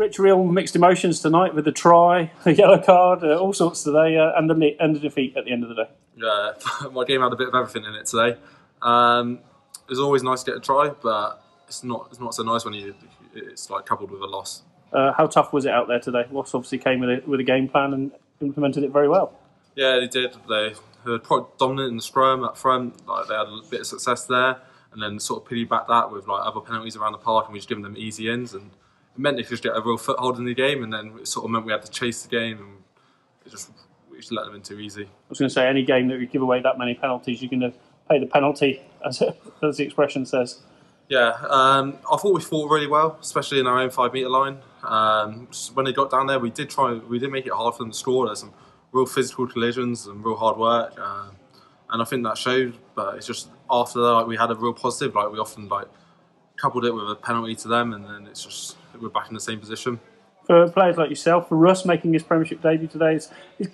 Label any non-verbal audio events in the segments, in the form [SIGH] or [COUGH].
Rich, real mixed emotions tonight with the try, [LAUGHS] the yellow card, uh, all sorts today, uh, and the and the defeat at the end of the day. Yeah, [LAUGHS] my game had a bit of everything in it today. Um, it was always nice to get a try, but it's not it's not so nice when you it's like coupled with a loss. Uh, how tough was it out there today? Ross obviously came with a, with a game plan and implemented it very well. Yeah, they did. They were quite dominant in the scrum up front. Like they had a bit of success there, and then sort of piggyback that with like other penalties around the park, and we just given them easy ins, and it meant they could just get a real foothold in the game, and then it sort of meant we had to chase the game, and it just we just let them in too easy. I was going to say any game that you give away that many penalties, you're going to pay the penalty, [LAUGHS] as, as the expression says. Yeah, um, I thought we fought really well, especially in our own five metre line. Um, when they got down there, we did try, we did make it hard for them to score. There's some real physical collisions and real hard work, um, and I think that showed. But it's just after that, like, we had a real positive. Like we often like coupled it with a penalty to them, and then it's just we're back in the same position. For players like yourself, for Russ making his Premiership debut today, it's, it's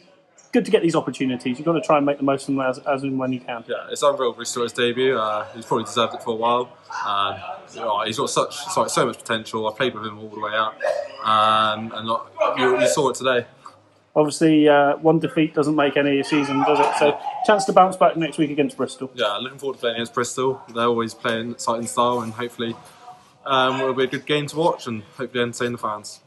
good to get these opportunities. You've got to try and make the most of them as, as and when you can. Yeah, it's unreal for his debut. Uh, he's probably deserved it for a while. Um, he's got such so, so much potential. I played with him all the way up, um, and look, you, you, saw it today. Obviously, uh, one defeat doesn't make any season, does it? So, chance to bounce back next week against Bristol. Yeah, looking forward to playing against Bristol. They're always playing exciting style, and hopefully, um, it'll be a good game to watch, and hopefully entertain the fans.